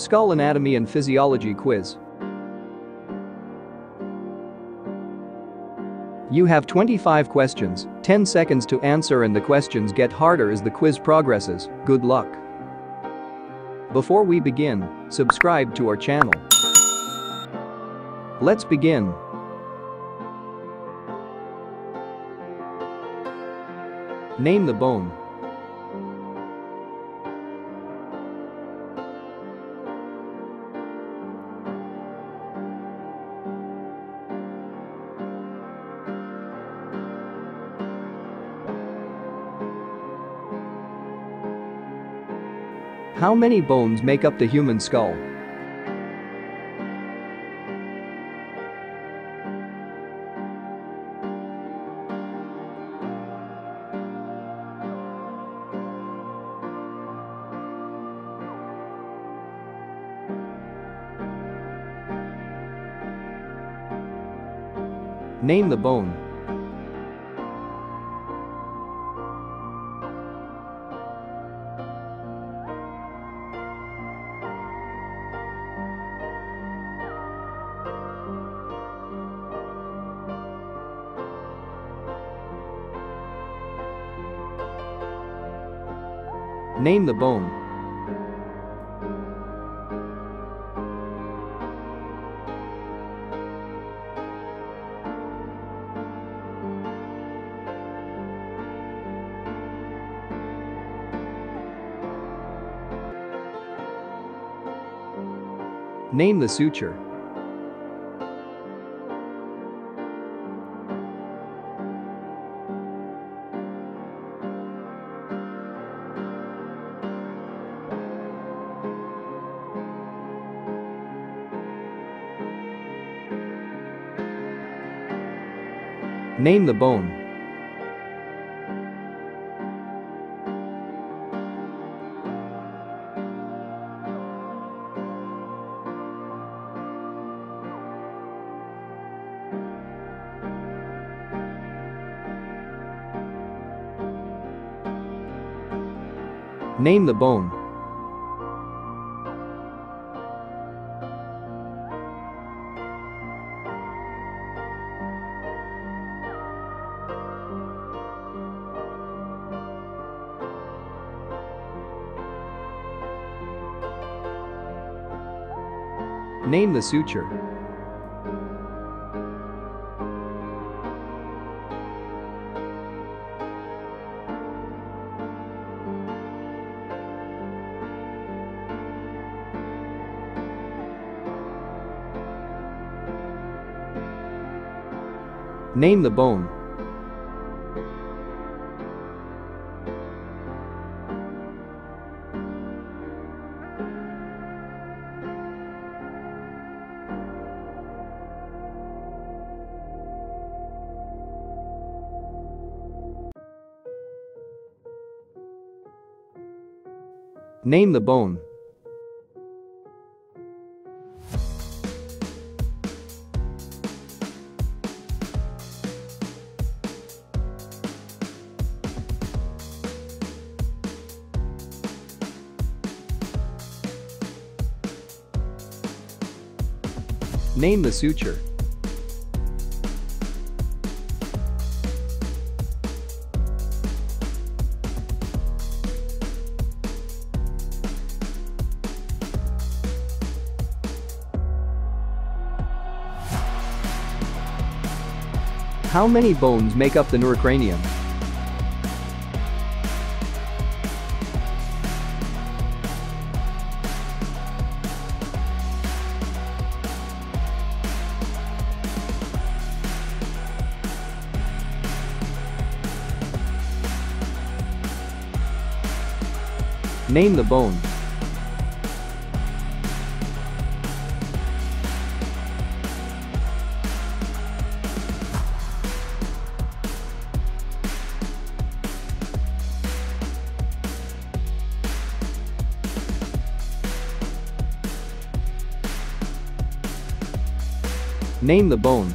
Skull Anatomy and Physiology Quiz. You have 25 questions, 10 seconds to answer and the questions get harder as the quiz progresses, good luck. Before we begin, subscribe to our channel. Let's begin. Name the bone. How many bones make up the human skull? Name the bone. Name the bone. Name the suture. Name the bone. Name the bone. Name the suture. Name the bone. Name the bone. Name the suture. How many bones make up the neurocranium? Name the bone. Name the bone.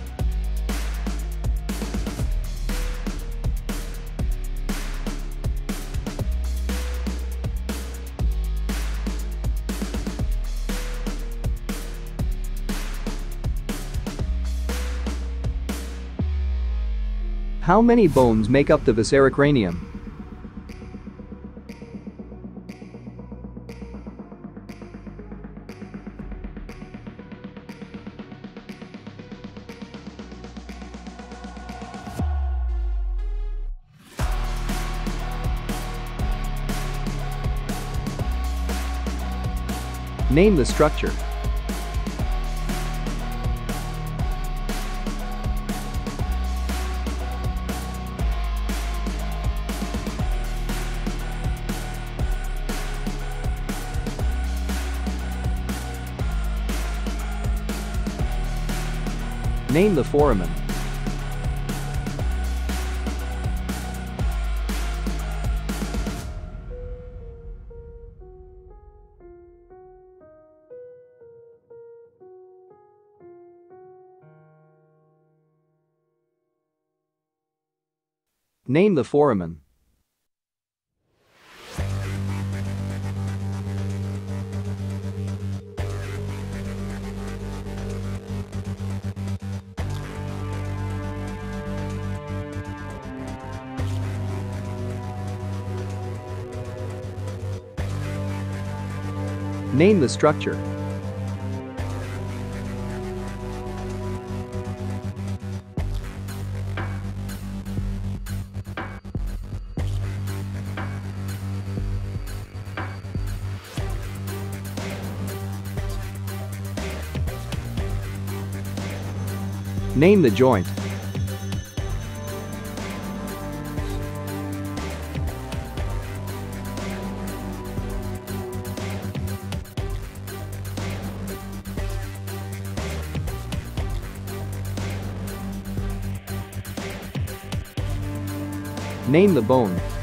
How many bones make up the viscerocranium? Name the structure. Name the foramen. Name the foramen. Name the structure. Name the joint. Name the bone.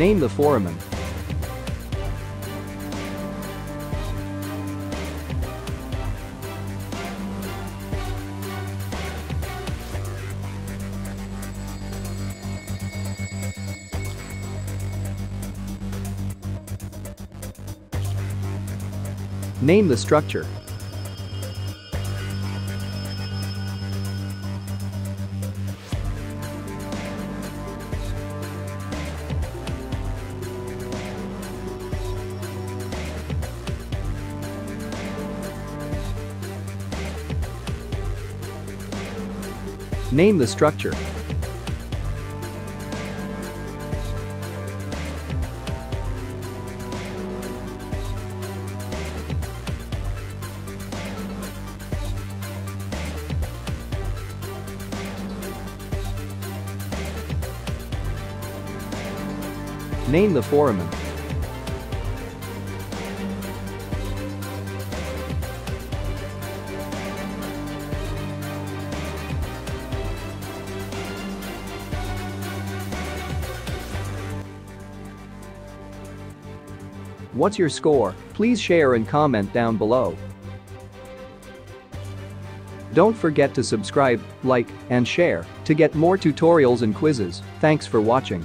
Name the foramen. Name the structure. Name the structure. Name the foramen. What's your score? Please share and comment down below. Don't forget to subscribe, like, and share to get more tutorials and quizzes. Thanks for watching.